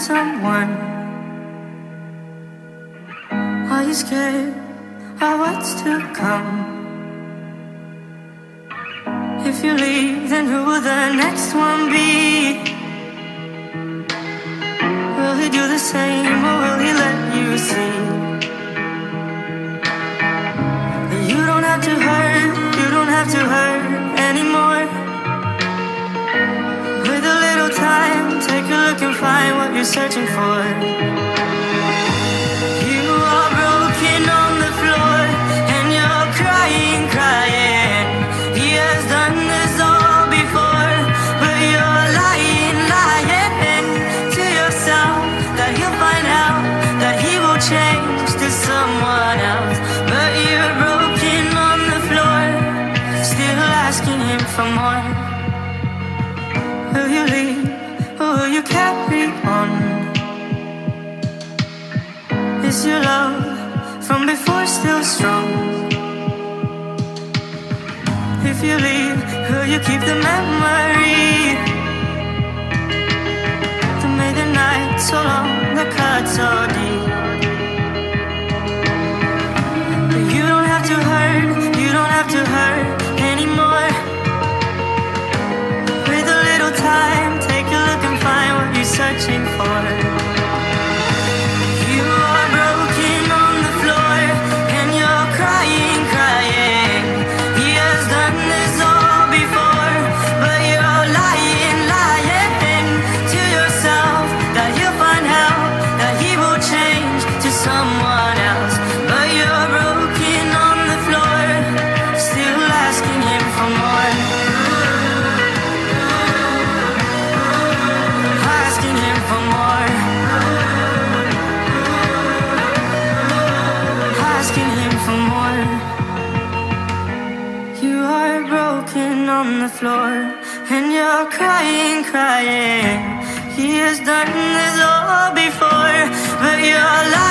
someone? Are you scared of what's to come? If you leave, then who will the next one be? Will he do the same or will he let you see? You don't have to hurt, you don't have to hurt searching for. You are broken on the floor and you're crying, crying. He has done this all before, but you're lying, lying to yourself that he'll find out that he will change to someone else. But you're broken on the floor, still asking him for more. Will you leave or will you carry on? Is your love from before still strong? If you leave, will you keep the memory? broken on the floor And you're crying, crying. He has done this all before But you're lying